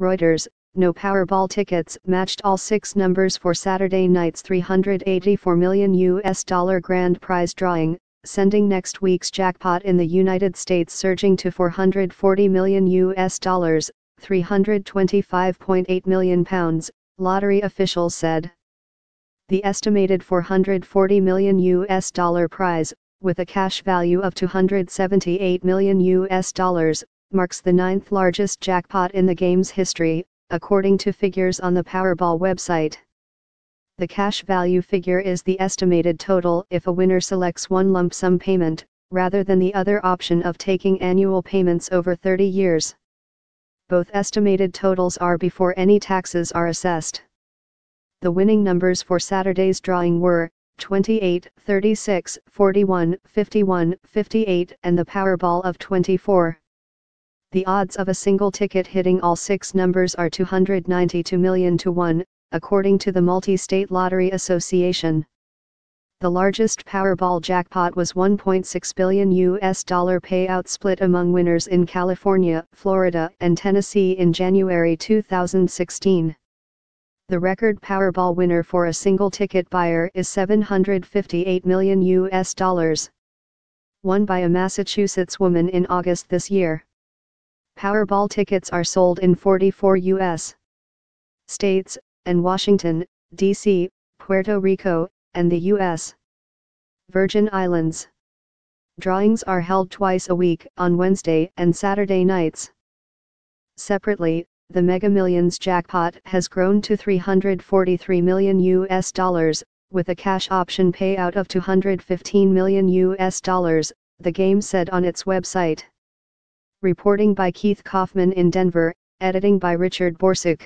Reuters, no Powerball tickets matched all six numbers for Saturday night's 384 million US dollar grand prize drawing, sending next week's jackpot in the United States surging to 440 million US dollars, 325.8 million pounds, lottery officials said. The estimated 440 million US dollar prize, with a cash value of 278 million US dollars, marks the ninth largest jackpot in the game's history, according to figures on the Powerball website. The cash value figure is the estimated total if a winner selects one lump sum payment, rather than the other option of taking annual payments over 30 years. Both estimated totals are before any taxes are assessed. The winning numbers for Saturday's drawing were 28, 36, 41, 51, 58 and the Powerball of 24. The odds of a single ticket hitting all six numbers are 292 million to 1, according to the Multi-State Lottery Association. The largest Powerball jackpot was 1.6 billion US dollar payout split among winners in California, Florida, and Tennessee in January 2016. The record Powerball winner for a single ticket buyer is 758 million US dollars. Won by a Massachusetts woman in August this year. Powerball tickets are sold in 44 U.S. states, and Washington, D.C., Puerto Rico, and the U.S. Virgin Islands. Drawings are held twice a week on Wednesday and Saturday nights. Separately, the Mega Millions jackpot has grown to 343 million US dollars, with a cash option payout of 215 million US dollars, the game said on its website. Reporting by Keith Coffman in Denver, editing by Richard Borsuk.